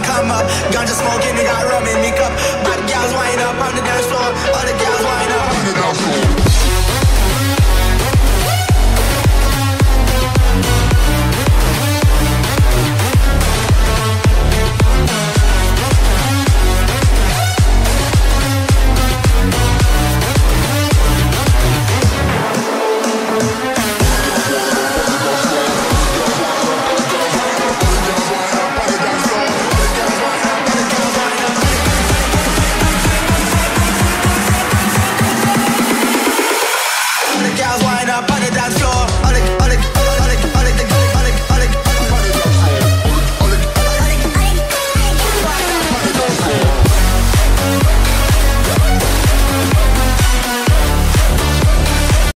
come up. Ganja smoking, they got rum in me cup. Bad gals wind up on the dance floor.